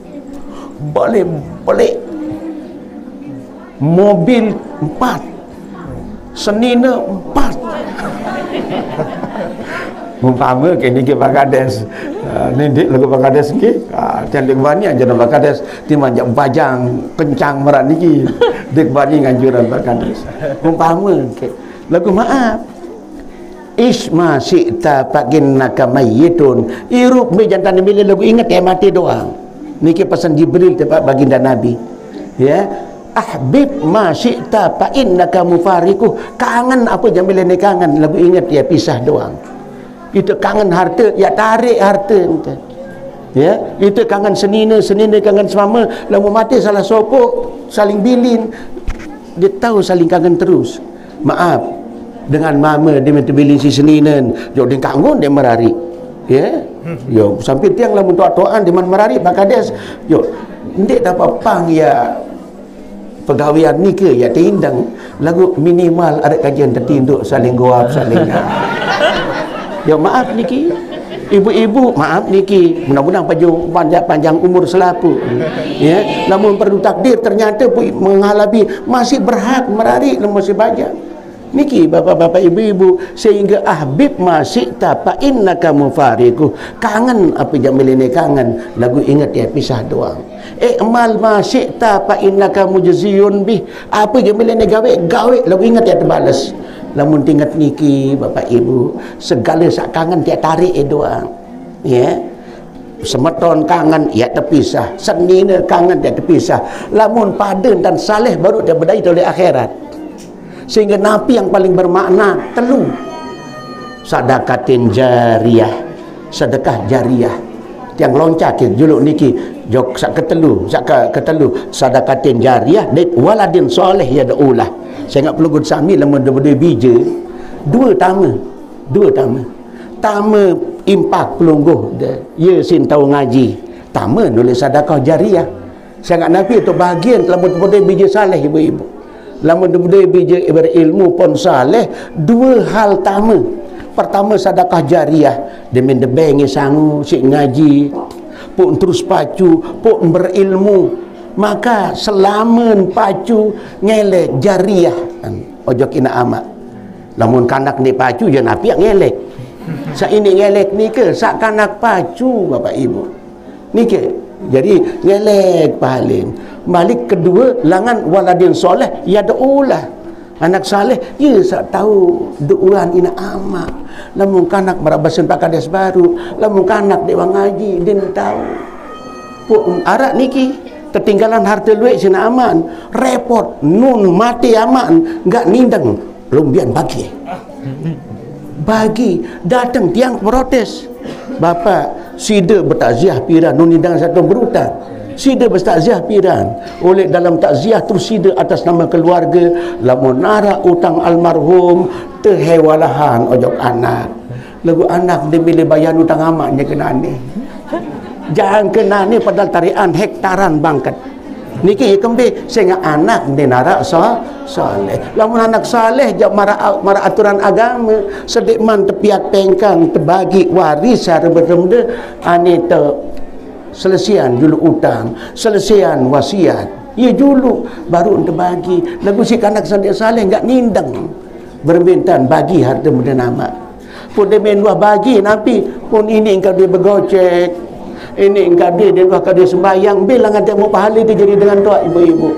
boleh boleh. Mobil empat senina empat umpama ke ni ke Bangladesh. Uh, ni dik lagu Bangladesh ke uh, cantik banyak aja nama Bangladesh. Timan jam bajang kencang merat ni dik banyak nganjuran Bangladesh. Umpama ke lagu maaf. Isma syi'ta faginnaka mayyitun Irup mi jantan bila lagu ingat ya mati doang Niki pesan Jibril tempat baginda Nabi. Ya? Ahbib ma syi'ta fa innaka mufariku. Kangen apa jam bila ni kangen? Lagu ingat ya pisah doang kita kangen harta ya tarik harta kita ya kita kangen senina senina kangen semama lama mati salah sopok saling bilin. Dia tahu saling kangen terus. Maaf dengan mama dia minta bilin si senina. Jauh dia kangen dia merari. Ya yo sampai tiang lah untuk tuan dia merari maka dia yo ndik dapat pang ya. Pegawaian ni ke? Ya tindang. Lagu minimal ada kajian tertinduk saling guap saling Ya maaf niki. Ibu-ibu maaf niki. Mudah-mudahan panjang panjang umur selapu. Ya, namun perlu takdir ternyata menghalabi masih berhak merari masih banyak. Niki bapak-bapak ibu-ibu sehingga ahbib masih tapa inna kamu fariku kangen apa jam ini kangen lagu ingat ya pisah doang ikmal ma syi'ta fa innaka mujziyun bih apa bila ni gawe gawe lagu ingat ya terbalas lamun tingkat niki bapak ibu segala sak kangen dia tarik eh doang ya. Semeton kangen ya terpisah. Senina kangen dia terpisah. Lamun paden dan saleh baru dia berdaya oleh akhirat. Sehingga nabi yang paling bermakna telu. Sadakatin jariyah. Sedekah jariyah yang loncat ke juluk niki. Jok sak ketelu sak ketelu. Sadakatin jariyah dan waladin soleh ya daulah saya ingat perlu gud sami lama dua bija. Dua tama dua tama. Tama impak pelungguh ya sin tahu ngaji. Tama nulis sadakah jariyah saya ingat nabi itu bahagian lama dua bija saleh ibu-ibu. Lama dua bija berilmu pun saleh dua hal tama pertama sedekah jariah. Demi debeng sangu si ngaji. Pun terus pacu pun berilmu. Maka selama pacu ngelek jariah. Kan, ojo kina amat. Lamun kanak ni pacu je napi yang ngelek sa ini ngelek ni ke sa kanak pacu bapak ibu. Ni ke jadi ngelek pahalin balik kedua langan waladin soleh ya daulah anak saleh ya sak tahu duuran ina amak. Lamun kanak merabasan pakades baru lamun kanak dewa ngaji din tahu. Pun arak niki ketinggalan harta duit sina aman. Repot nun mati aman enggak nindang lumbian bagi. Bagi datang tiang protes. Bapa sida bertakziah pira nun nindang satu berutang sida bertakziah piran. Oleh dalam takziah terus sida atas nama keluarga lamun nara utang almarhum tehewalahan ojok anak. Lagu anak dia bila bayar utang amaknya kena ni jangan kena ni padahal tarian hektaran bangkat niki kembe sehingga anak dia nara so soleh lamun anak soleh jauh mara, mara aturan agama sedik man tepiak pengkang terbagi waris secara betul-betul ane te selesian dulu utang selesian wasiat. Ya dulu baru untuk bagi. Lagu si kanak sandia saleh enggak nindang bermintan bagi harta muda nama. Pun dia main dua bagi nabi. Pun ini engkau dia bergocek. Ini engkau dia dia engkau dia sembahyang. Bilang ada mau pahala dia jadi dengan tua ibu-ibu.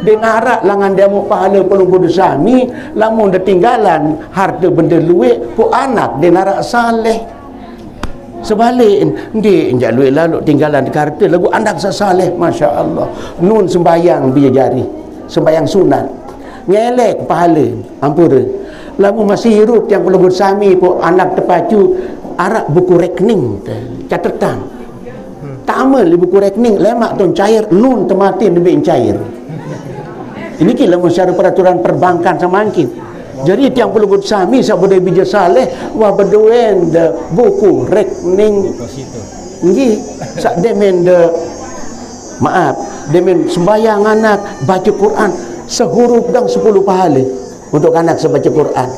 Dia ngarak langan dia mau pahala pelunggu desami lamun dia tinggalan harta benda luik pun anak dia narak saleh sebalik ndi injak luit lalu tinggalan di kartu lagu anak sesaleh Masya Allah nun sembayang biar jari sembayang sunat. Ngelek pahala ampura lagu masih hirup yang perlu bersami pun anak terpacu arak buku rekening catatan. Tamal buku rekening lemak tu cair nun temati lebih cair. Ini kira masyarakat peraturan perbankan sama angkin jadi tiang perlu buat sami sa boleh bija saleh wa beduen de buku rekening ngi sa demen de maaf demen sembayang anak baca Quran sehuruf dan sepuluh pahala untuk anak sebaca Quran.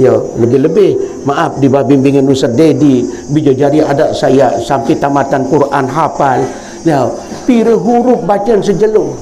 Yo lebih-lebih maaf di bawah bimbingan Ustaz Dedi bija jari ada saya sampai tamatan Quran hafal. Ya pira huruf bacaan sejelur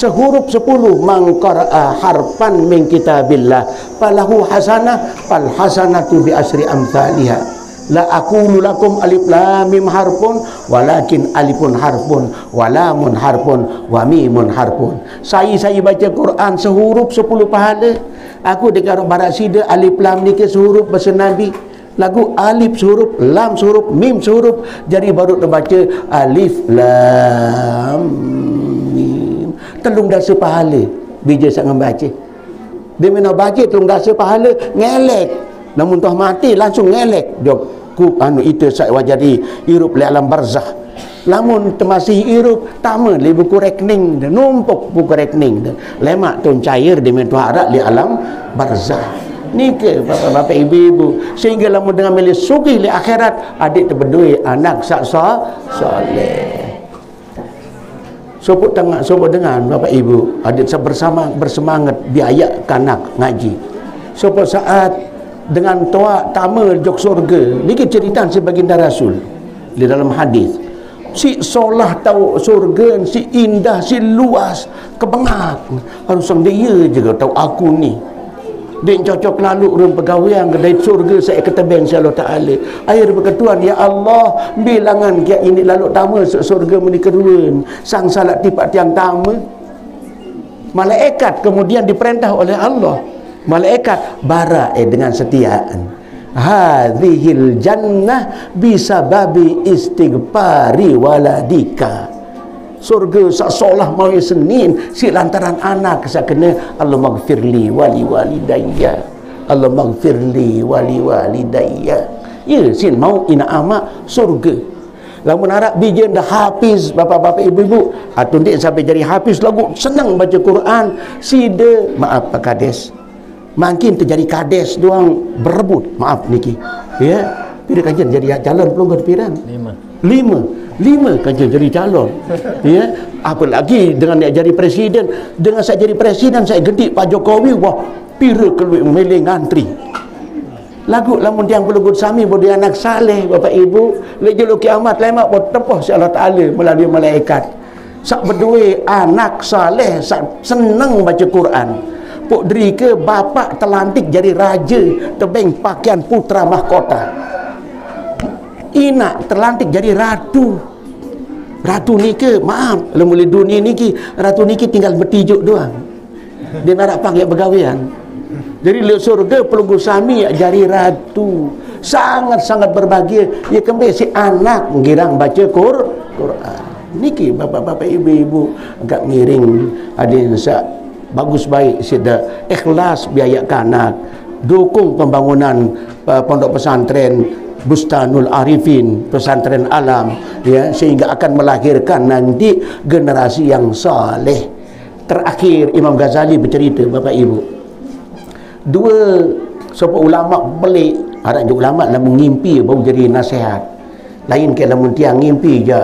sehuruf sepuluh mangkara'a harfan min kitabillah. Falahu hasanah fal hasanatu bi asri amthaliha. La aqulu lakum alif lam mim harfun walakin alifun harfun walamun harfun wa mimun harfun. Saya saya baca Quran sehuruf sepuluh pahala. Aku dengar barat sida alif lam ni ke sehuruf bahasa nabi? Lagu alif huruf lam huruf mim huruf jadi baru terbaca alif lam telung dasa pahala. Bija sangat baca dia mana baca telung dasa pahala ngelek. Namun tuah mati langsung ngelek. Jok ku anu itu saya wajadi hirup le alam barzah. Lamun termasih hirup tama li buku rekening dan numpuk buku rekening dan lemak tu cair di mentu harap li alam barzah. Ni ke bapak-bapak ibu-ibu? Sehingga lamun dengan milik suki li akhirat adik terberdui anak saksa soleh Sopo tengah sopo dengan Bapak Ibu adik bersama bersemangat biaya kanak ngaji. Sopo saat dengan toa tama jok surga. Niki cerita si baginda Rasul di dalam hadis. Si solah tahu surga si indah si luas kebengak harus dia juga tahu aku ni. Dia cocok lalu rum pegawai kedai surga saya kata beng saya Allah Ta'ala. Air berketuan ya Allah bilangan kia ini lalu tama surga menikah sang salat tipak tiang tama. Malaikat kemudian diperintah oleh Allah. Malaikat bara eh dengan setiaan. Hadhil jannah bisa babi istighfari waladika surga seolah mau senin. Si lantaran anak saya kena Allah maghfirli wali walidayya Allah maghfirli wali walidayya ya sin mau ina ama surga. Lamun harap bijen dah hafiz bapa-bapa ibu-ibu atau dia sampai jadi hafiz lagu senang baca Quran sida maaf Pak Kades. Makin terjadi kades doang berebut. Maaf Niki. Ya pilih kajian? Jadi jalan pelunggar piran? Lima. Lima lima kajian jadi calon. Ya? Apa lagi dengan dia jadi presiden? Dengan saya jadi presiden saya gentik Pak Jokowi wah pira keluar meleng antri lagu lamun tiang pelugut sami bodi anak saleh bapa ibu. Lagi lu kiamat lemak buat tepoh si Allah Ta'ala melalui malaikat. Sak berdua anak saleh sak senang baca Quran. Pok deri ke bapa telantik jadi raja tebeng pakaian putra mahkota ina terlantik jadi ratu Ratu ni ke? Maaf, kalau mulai dunia ni ke, ratu ni ke tinggal bertijuk doang. Dia nak panggil bergawian. Jadi le surga pelunggu sami jari ratu. Sangat-sangat berbahagia. Ia kembali si anak ngirang baca Qur Quran. Niki bapak-bapak ibu-ibu agak miring ada yang sa bagus baik sida ikhlas biaya anak dukung pembangunan uh, pondok pesantren Bustanul Arifin pesantren alam ya sehingga akan melahirkan nanti generasi yang saleh. Terakhir Imam Ghazali bercerita Bapak Ibu. Dua sebuah ulama pelik. Ada juga ulama nak mengimpi baru jadi nasihat. Lain ke lamun tiang ngimpi je.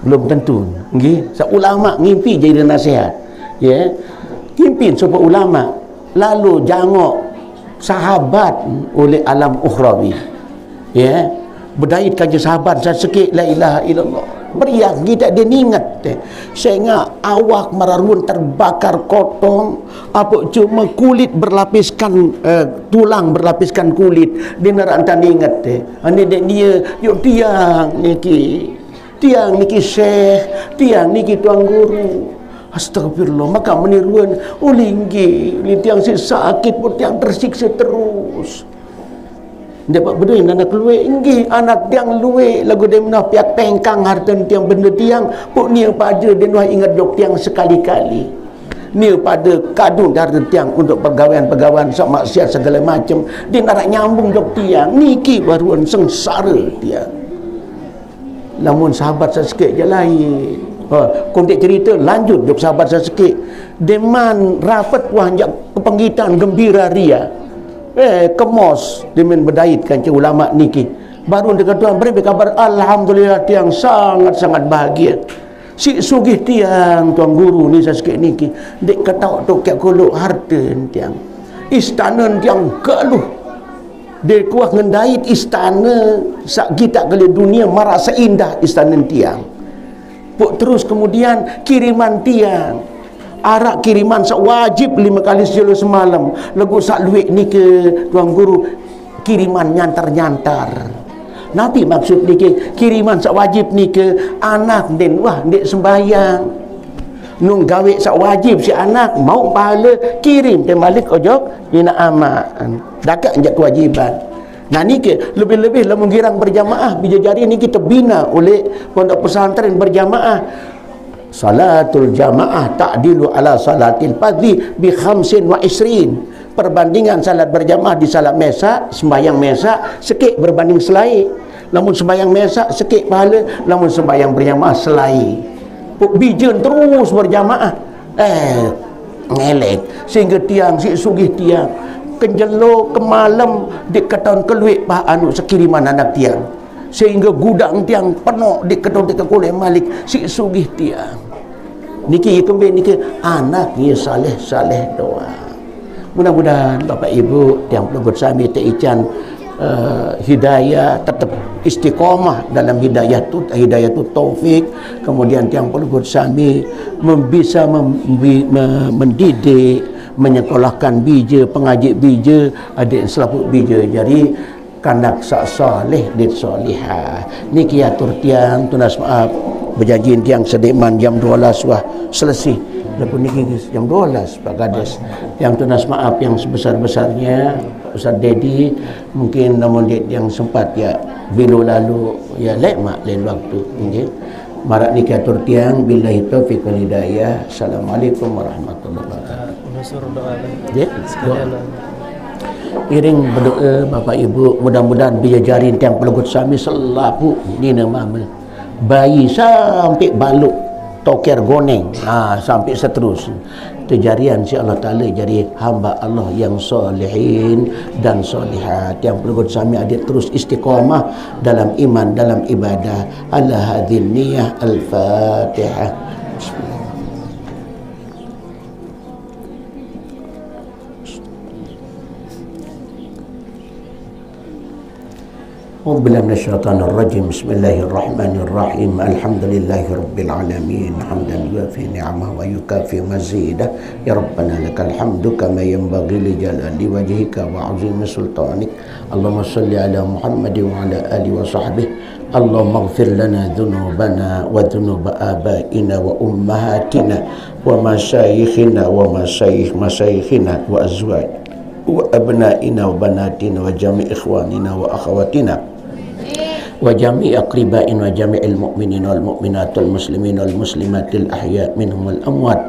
Belum tentu. Nggih okay? ulama ngimpi jadi nasihat. Ya? Yeah. ngimpi sebuah ulama. Lalu jangok sahabat oleh alam ukhrawi ya. Berdait kaji sahabat saya sikit la ilaha illallah. Beriak kita dia ingat eh. ingat awak mararun terbakar kotong apa cuma kulit berlapiskan uh, tulang berlapiskan kulit. Dia nerantan ingat eh. ini dia dia yuk tiang niki tiang niki syekh tiang niki tuan guru. Astagfirullah maka meniruan. Ulinggi oh, tiang si sakit pun tiang tersiksa terus dapat berdua yang anak luwe inggi anak tiang luwe lagu dia menah piak pengkang harta tiang benda tiang. Puk ni pada dia nuah ingat dok tiang sekali-kali. Ni pada kadun harta tiang untuk pegawaian-pegawaian sok maksiat segala macam. Dia nak nyambung dok tiang. Niki baruan sengsara tiang. Namun sahabat saya sikit je lain. Ha, konteks cerita lanjut jok sahabat saya sikit. Deman rapat wah kepanggitan gembira ria eh kemos. Dimin berdaitkan cik ulama niki. Baru dekat tuan beri kabar alhamdulillah tiang sangat-sangat bahagia. Si sugih tiang tuan guru ni saya sikit niki. Dek kata tu kek kuluk harta tiang. Istana tiang galuh dia kuah ngendait istana sak kita kali dunia merasa indah istana tiang. Puk terus kemudian kiriman tiang arak kiriman sak wajib lima kali sejuluh semalam. Lagu sak luik ni ke tuan guru? Kiriman nyantar-nyantar. Nabi maksud ni ke kiriman sak wajib ni ke? Anak den wah dek sembayang nung gawe sak wajib si anak mau pahala kirim dan balik ojok ina aman. Dakat jak kewajiban. Nah ni ke lebih-lebih lamun girang berjamaah. Bija jari ni kita bina oleh pondok pesantren berjamaah salatul jamaah ta'dilu ala salatil fadhi bi khamsin wa isrin. Perbandingan salat berjamaah di salat mesa sembahyang mesa sikit berbanding selai. Namun sembahyang mesa sikit pahala. Namun sembahyang berjamaah selai. Bijen terus berjamaah. Eh ngelek. Sehingga tiang si sugih tiang. Kenjelo kemalam di keluik bah anu sekiriman anak tiang sehingga gudang tiang penuh di di kekulih malik si sugih tiang niki kembali niki anak ni saleh saleh doa. Mudah-mudahan bapak ibu yang perlu bersami teican uh, hidayah tetap istiqomah dalam hidayah tu hidayah tu taufik. Kemudian yang perlu bersami bisa mem, mendidik menyekolahkan bija pengajik bija adik selaput bija jadi kanak sak soleh dit solihah. Ni kiatur tiang tunas maaf. Berjanji tiang sediman jam 12 wah selesai Lepas ni jam 12 Pak Kades Yang tunas maaf yang sebesar-besarnya Ustaz Dedi Mungkin namun dia yang sempat ya Bila lalu Ya lek mak lain waktu okay. Marak nikah turtiang Bila itu fikul hidayah. Assalamualaikum warahmatullahi wabarakatuh. Ya Sekalian Iring berdoa Bapak Ibu Mudah-mudahan bija jari Tiang pelugut suami Selapu Nina mama. Bayi sampai baluk tokir goneng. Ha, sampai seterusnya kejarian si Allah Ta'ala jadi hamba Allah yang solehin dan solehat yang perlu sami adik terus istiqamah dalam iman dalam ibadah. Ala hadhin niyah al-fatihah أعوذ بالله من الشيطان الرجيم. بسم الله الرحمن الرحيم. الحمد لله رب العالمين. حمدا يوافي نعمه ويكافي مزيده. يا ربنا لك الحمد كما ينبغي لجلال وجهك وعظيم سلطانك. اللهم صل على محمد وعلى آله وصحبه. اللهم اغفر لنا ذنوبنا وذنوب آبائنا وأمهاتنا ومشايخنا ومشايخ مشايخنا وأزواج وأبنائنا وبناتنا وجميع إخواننا وأخواتنا. وجميع أقربائنا وجميع المؤمنين والمؤمنات والمسلمين والمسلمات الأحياء منهم والأموات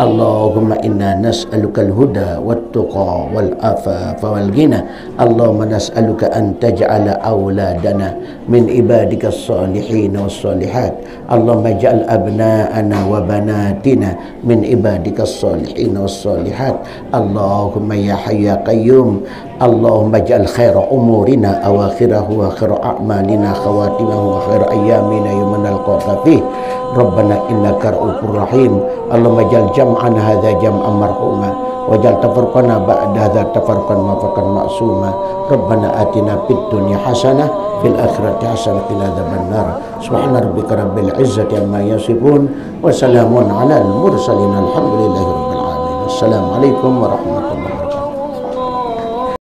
اللهم إنا نسألك الهدى والتقى والعفاف والغنى اللهم نسألك أن تجعل أولادنا من عبادك الصالحين والصالحات اللهم اجعل أبناءنا وبناتنا من عبادك الصالحين والصالحات اللهم يا حي يا قيوم اللهم اجعل خير أمورنا أواخره وخير أعمالنا خواتمه وخير أيامنا يوم نلقاك فيه ربنا إنك رؤوف رحيم اللهم اجعل جمعنا هذا جمعا مرحوما واجعل تفرقنا بعد هذا تفرقا موفقا معصوما ربنا آتنا في الدنيا حسنة في الآخرة حسنة إلى عذاب النار سبحان ربك رب العزة عما يصفون وسلام على المرسلين الحمد لله رب العالمين السلام عليكم ورحمة الله